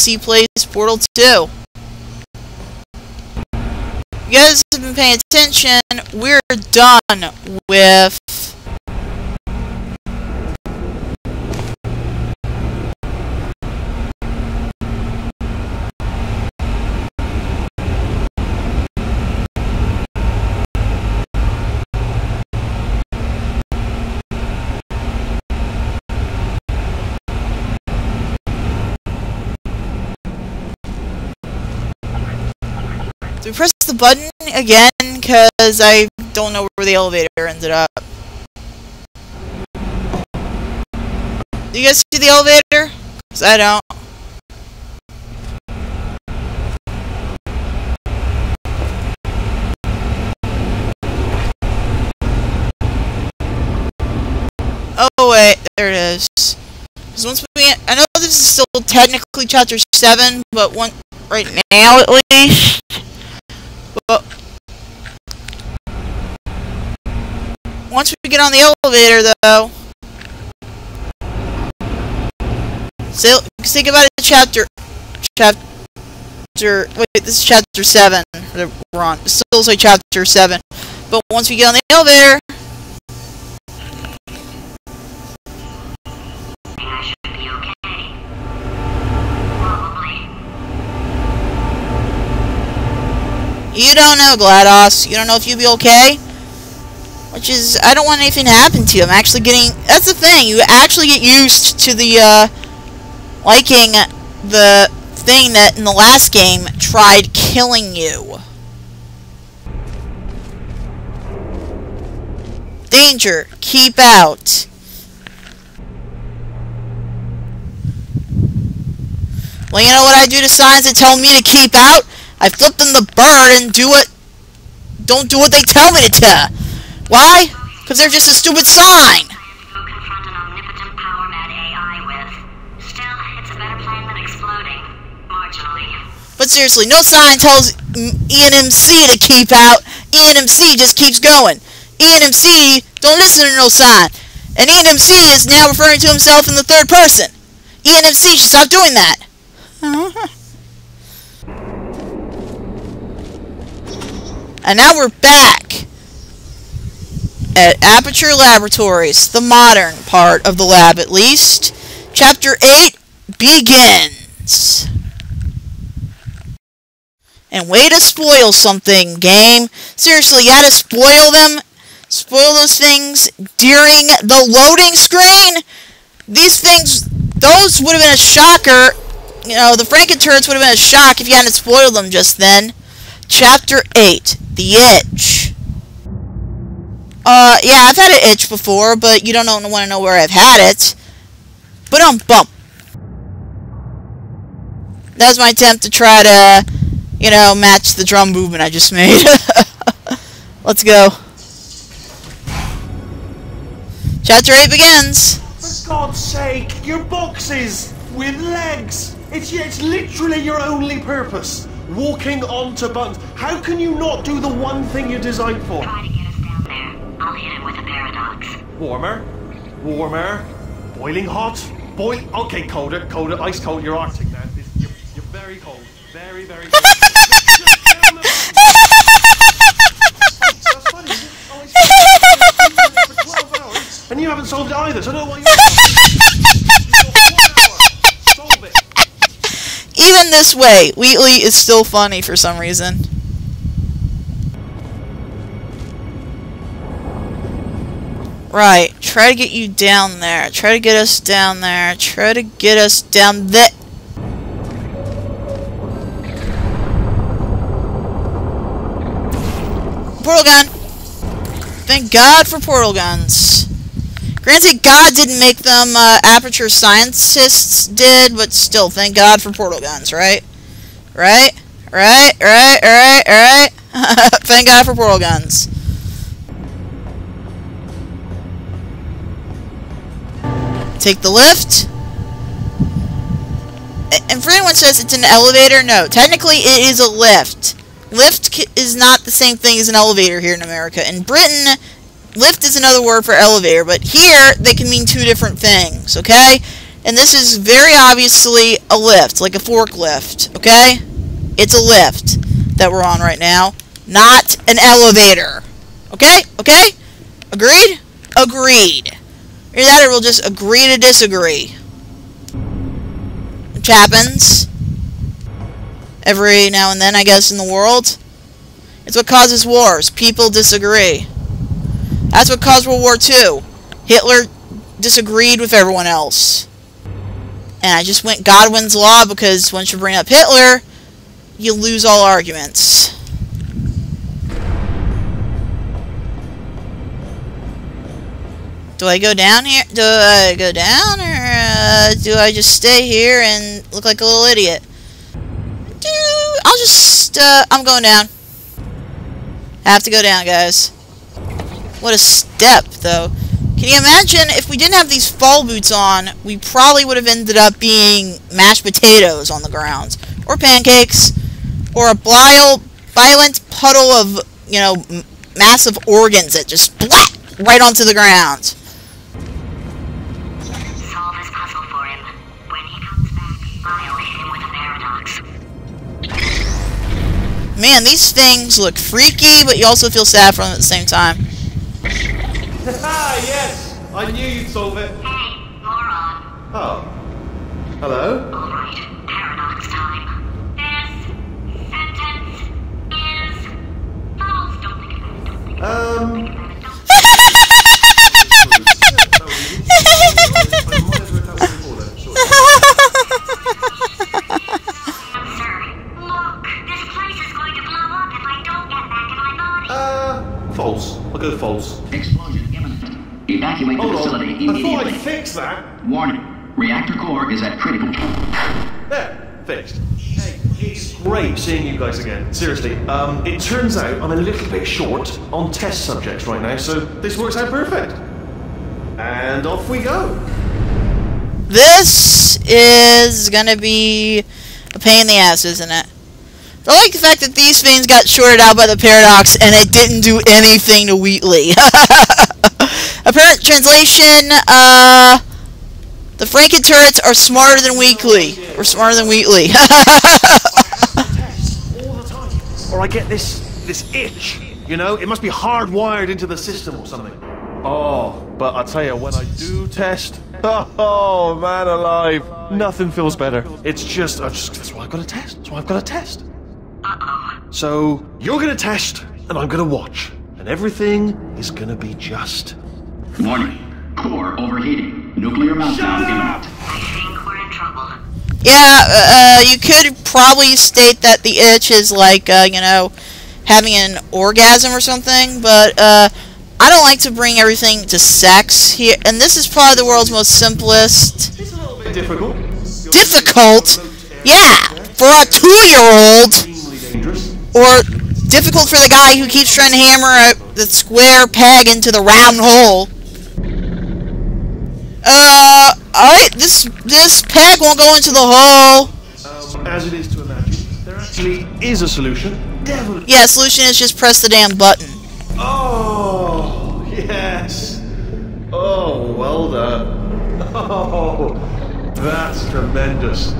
C plays Portal 2. You guys have been paying attention, we're done with Do we press the button again? Because I don't know where the elevator ended up. Do you guys see the elevator? Because I don't. Oh wait, there it is. Because once we, I know this is still technically chapter 7, but one, right now at least, but once we get on the elevator, though, so think about it. Chapter, chapter. Wait, this is chapter seven. We're on. Still say chapter seven, but once we get on the elevator. You don't know, GLaDOS. You don't know if you'll be okay? Which is, I don't want anything to happen to you. I'm actually getting, that's the thing, you actually get used to the, uh, liking the thing that in the last game tried killing you. Danger, keep out. Well, you know what I do to signs that tell me to keep out? I flip them the bird and do what... Don't do what they tell me to. Why? Because they're just a stupid sign. But seriously, no sign tells IanMC to keep out. IanMC just keeps going. IanMC don't listen to no sign. And IanMC is now referring to himself in the third person. IanMC should stop doing that. And now we're back at Aperture Laboratories, the modern part of the lab at least. Chapter 8 begins. And way to spoil something, game. Seriously, you had to spoil them? Spoil those things during the loading screen? These things, those would have been a shocker. You know, the Franken-turrets would have been a shock if you hadn't spoiled them just then. Chapter 8 The Itch. Uh, yeah, I've had an itch before, but you don't want to know where I've had it. But um, bump. That was my attempt to try to, you know, match the drum movement I just made. Let's go. Chapter 8 begins. For God's sake, your boxes with legs. It's, it's literally your only purpose walking onto buttons. How can you not do the one thing you're designed for? Try to get us down there. I'll hit him with a paradox. Warmer, warmer, boiling hot, boil. Okay, colder, colder, ice cold. You're Arctic now. You're, you're very cold, very, very cold. Just down the That's funny. Oh, it's been for 12 hours, and you haven't solved it either. So I don't know why you. Solve it. Even this way, Wheatley is still funny for some reason. Right, try to get you down there. Try to get us down there. Try to get us down there. Portal gun! Thank God for portal guns. Granted, God didn't make them, uh, Aperture scientists did, but still, thank God for portal guns, right? Right? Right? Right? Right? Right? thank God for portal guns. Take the lift. And for anyone says it's an elevator, no. Technically, it is a lift. Lift is not the same thing as an elevator here in America. In Britain, lift is another word for elevator, but here they can mean two different things, okay? And this is very obviously a lift, like a forklift, okay? It's a lift that we're on right now, not an elevator. Okay? Okay? Agreed? Agreed. Either that or we'll just agree to disagree. Which happens every now and then, I guess, in the world. It's what causes wars. People disagree. That's what caused World War II. Hitler disagreed with everyone else. And I just went Godwin's Law because once you bring up Hitler, you lose all arguments. Do I go down here? Do I go down, or uh, do I just stay here and look like a little idiot? I'll just uh, I'm going down. I have to go down, guys. What a step, though. Can you imagine if we didn't have these fall boots on, we probably would have ended up being mashed potatoes on the ground, or pancakes, or a violent, violent puddle of, you know, massive organs that just splat right onto the ground. Man, these things look freaky, but you also feel sad for them at the same time. Ah, yes! I knew you'd solve it. Hey, moron. Oh. Hello? Guys again. Seriously, um, it turns out I'm a little bit short on test subjects right now, so this works out perfect. And off we go. This is gonna be a pain in the ass, isn't it? I like the fact that these things got shorted out by the paradox and it didn't do anything to Wheatley. Apparent translation, uh, the Franken turrets are smarter than Wheatley. Or smarter than Wheatley. Tests all the time. Or I get this this itch. You know, it must be hardwired into the system or something. Oh, but I tell you, when I do test, oh man alive, nothing feels better. It's just, I just that's why I've got to test. That's why I've got to test. So you're gonna test, and I'm gonna watch, and everything is gonna be just. Warning. Core overheating. Nuclear meltdown imminent. I think we're in trouble. Yeah, uh, you could probably state that the itch is like, uh, you know, having an orgasm or something, but, uh, I don't like to bring everything to sex here, and this is probably the world's most simplest It's a little bit difficult. difficult. Yeah, for a two-year-old, or difficult for the guy who keeps trying to hammer a, the square peg into the round hole. Alright, this this peg won't go into the hole. Um, as it is to imagine, there actually is a solution. Devil. Yeah, solution is just press the damn button. Oh, yes. Oh, well done. Oh, that's tremendous.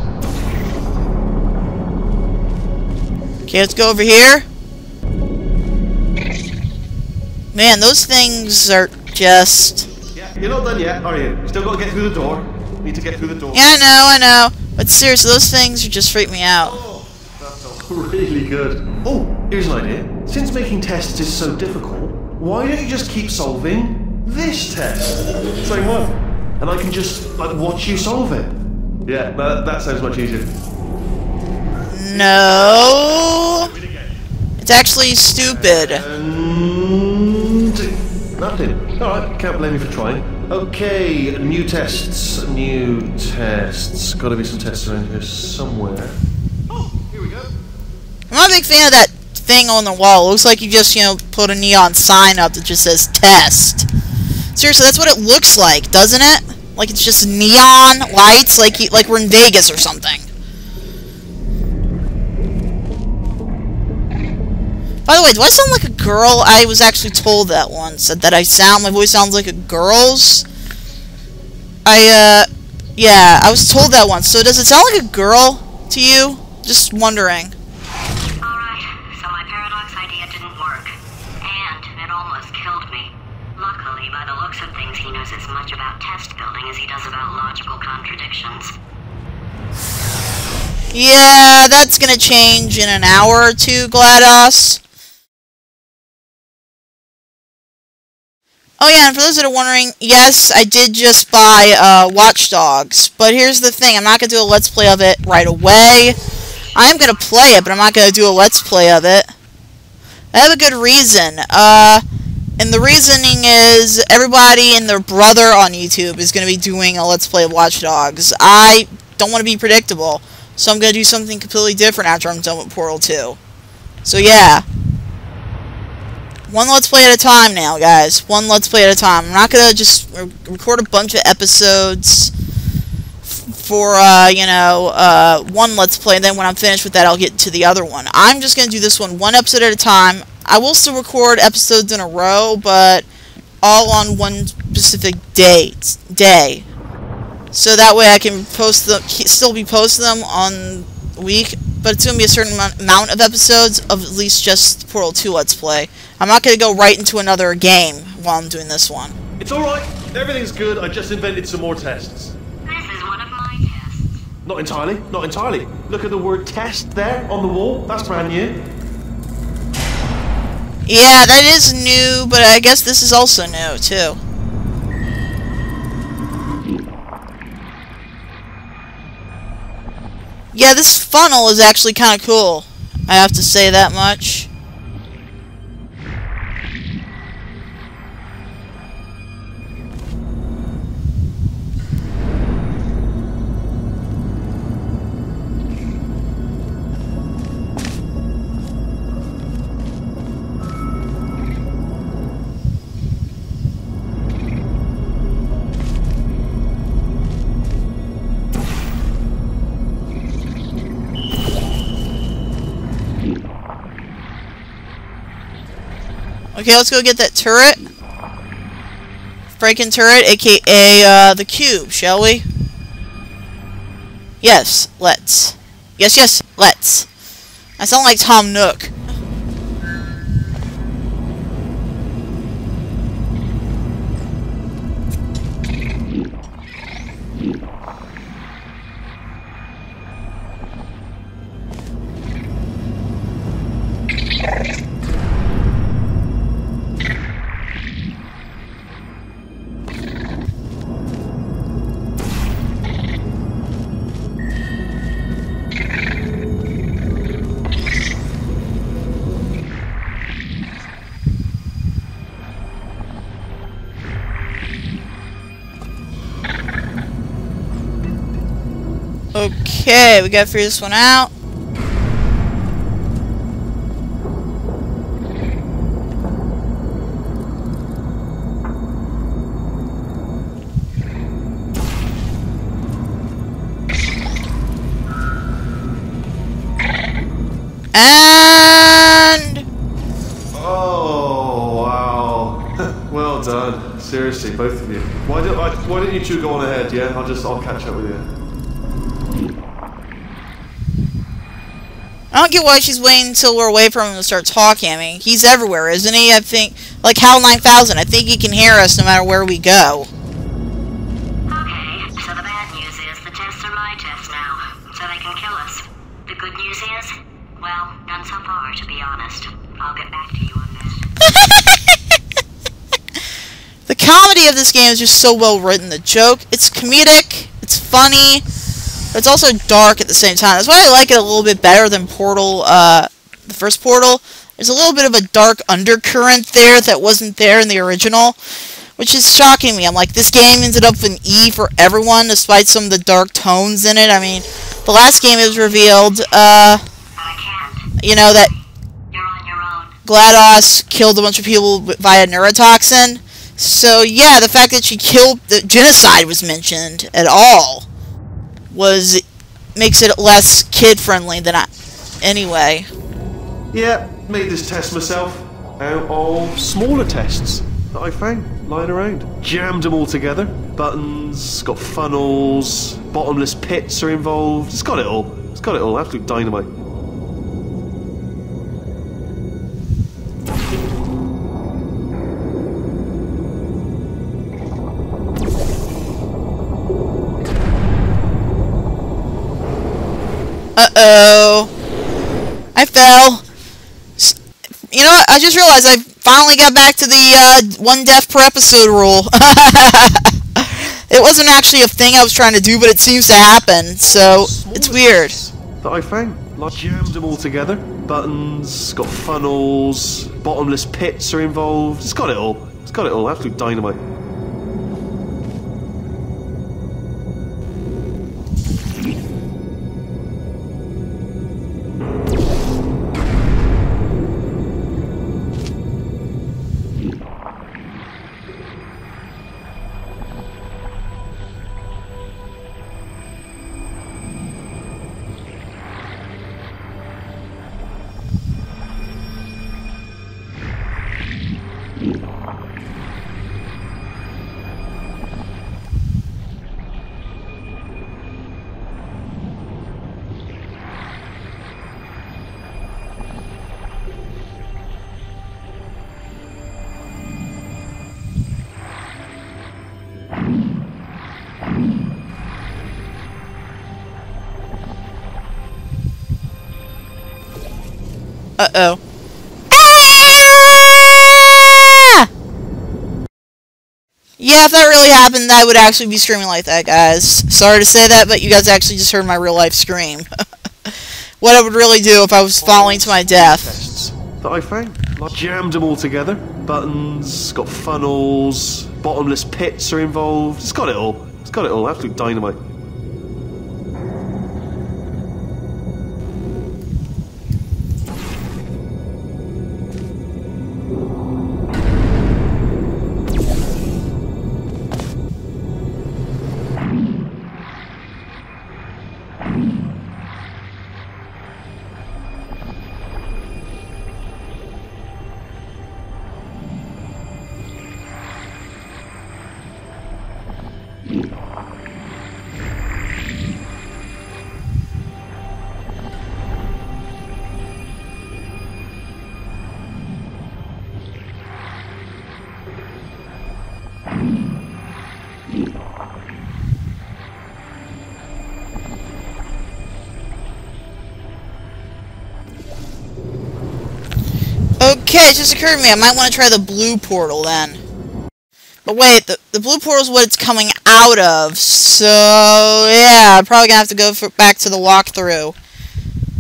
Okay, let's go over here. Man, those things are just... Yeah, you're not done yet, are you? Still got to get through the door. Need to get through the door. Yeah, I know, I know. But seriously, those things just freak me out. Oh, that felt really good. Oh, here's an idea. Since making tests is so difficult, why don't you just keep solving this test? Same one. And I can just, like, watch you solve it. Yeah, that, that sounds much easier. No. It's actually stupid. And nothing. Alright, can't blame you for trying. Okay, new tests. New tests. Gotta be some tests around here somewhere. Oh, here we go. I'm not a big fan of that thing on the wall. It looks like you just, you know, put a neon sign up that just says test. Seriously, that's what it looks like, doesn't it? Like it's just neon lights, like you, like we're in Vegas or something. By the way, do I sound like a girl? I was actually told that once that I sound my voice sounds like a girl's. I uh Yeah, I was told that once. So does it sound like a girl to you? Just wondering. Alright, so my paradox idea didn't work. And it almost killed me. Luckily, by the looks of things, he knows as much about test building as he does about logical contradictions. Yeah, that's gonna change in an hour or two, GLaDOS. Oh yeah, and for those that are wondering, yes, I did just buy uh, Watch Dogs, but here's the thing, I'm not going to do a Let's Play of it right away. I am going to play it, but I'm not going to do a Let's Play of it. I have a good reason. Uh, and the reasoning is everybody and their brother on YouTube is going to be doing a Let's Play of Watch Dogs. I don't want to be predictable, so I'm going to do something completely different after I'm done with Portal 2. So yeah. One Let's Play at a time now, guys. One Let's Play at a time. I'm not going to just re record a bunch of episodes for, uh, you know, uh, one Let's Play, and then when I'm finished with that, I'll get to the other one. I'm just going to do this one one episode at a time. I will still record episodes in a row, but all on one specific date, day. So that way I can post them, still be posting them on week, but it's going to be a certain amount of episodes of at least just Portal 2 Let's Play. I'm not going to go right into another game while I'm doing this one. It's alright. Everything's good. I just invented some more tests. This is one of my tests. Not entirely. Not entirely. Look at the word test there on the wall. That's brand new. Yeah, that is new, but I guess this is also new, too. Yeah, this funnel is actually kind of cool. I have to say that much. Okay, let's go get that turret. Franken turret, aka uh, the cube, shall we? Yes, let's. Yes, yes, let's. I sound like Tom Nook. Okay, we gotta figure this one out. And Oh wow! well done. Seriously, both of you. Why don't I, Why don't you two go on ahead? Yeah, I'll just I'll catch up with you. I don't get why she's waiting until we're away from him to start talking. I mean, he's everywhere, isn't he? I think, like HAL 9000, I think he can hear us no matter where we go. Okay, so the bad news is the tests are my tests now, so they can kill us. The good news is, well, none so far, to be honest. I'll get back to you on that. The comedy of this game is just so well written. The joke, it's comedic, it's funny, but it's also dark at the same time. That's why I like it a little bit better than Portal, uh, the first Portal. There's a little bit of a dark undercurrent there that wasn't there in the original, which is shocking me. I'm like, this game ended up an E for everyone, despite some of the dark tones in it. I mean, the last game it was revealed, uh, you know, that. GLaDOS killed a bunch of people via neurotoxin. So yeah, the fact that she killed the genocide was mentioned at all was makes it less kid friendly than I. Anyway, Yeah, made this test myself out of smaller tests that I found lying around. Jammed them all together. Buttons, got funnels, bottomless pits are involved. It's got it all. It's got it all. Absolute dynamite. I You know what? I just realized I finally got back to the uh, one death per episode rule. it wasn't actually a thing I was trying to do, but it seems to happen, so it's weird. That I found. Like jammed them all together. Buttons, got funnels, bottomless pits are involved. It's got it all. It's got it all. Absolute dynamite. Uh-oh. Ah! Yeah, if that really happened, I would actually be screaming like that, guys. Sorry to say that, but you guys actually just heard my real life scream. what I would really do if I was falling to my death. That I found. Like jammed them all together. Buttons, got funnels, bottomless pits are involved. It's got it all. It's got it all. Absolute dynamite. Okay, it just occurred to me, I might want to try the blue portal then. But wait, the, the blue portal is what it's coming out of, so yeah, I'm probably gonna have to go for, back to the walkthrough.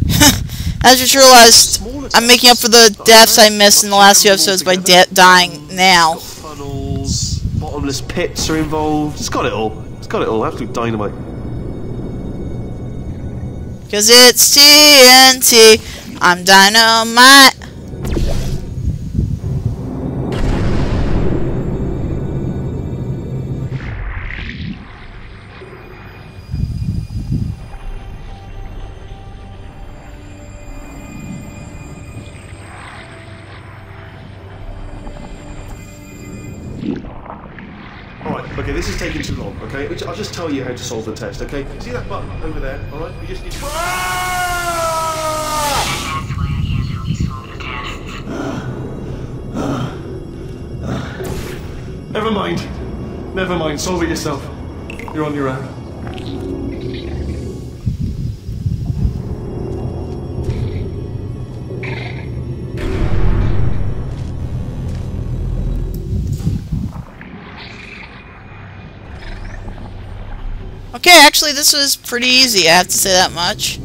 I just realized I'm making up for the deaths I missed in the last few episodes by de dying now. Funnels, bottomless pits are involved. It's got it all. It's got it all. Absolute dynamite. Cause it's TNT, I'm dynamite. Okay? I'll just tell you how to solve the test, okay? See that button over there, alright? You just need to... Ah! The test. Never mind. Never mind, solve it yourself. You're on your own. This was pretty easy, I have to say that much.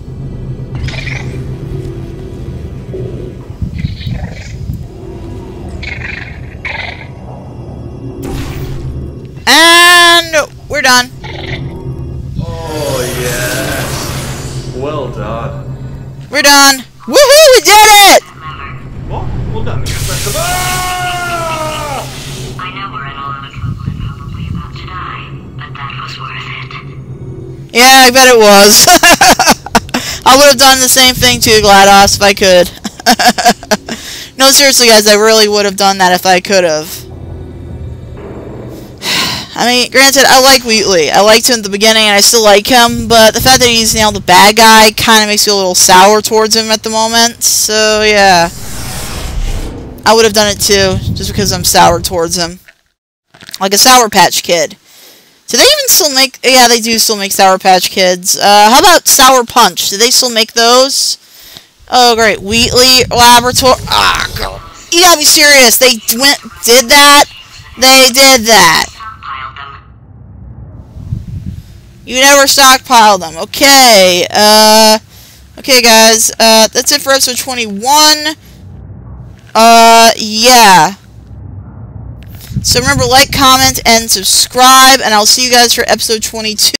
And we're done. Oh, yes. Well done. We're done. Woohoo, we did it! What? Well done. Yeah, I bet it was. I would have done the same thing too, GLaDOS, if I could. no, seriously, guys, I really would have done that if I could have. I mean, granted, I like Wheatley. I liked him at the beginning, and I still like him, but the fact that he's now the bad guy kind of makes me a little sour towards him at the moment. So, yeah. I would have done it too, just because I'm sour towards him. Like a Sour Patch Kid. Do they even still make... Yeah, they do still make Sour Patch Kids. Uh, how about Sour Punch? Do they still make those? Oh, great. Wheatley Laboratory... Ah. You gotta be serious. They went... Did that? They did that. You never stockpile them. Okay. Uh, okay, guys. Uh, that's it for episode 21. Uh, yeah. So remember, like, comment, and subscribe, and I'll see you guys for episode 22.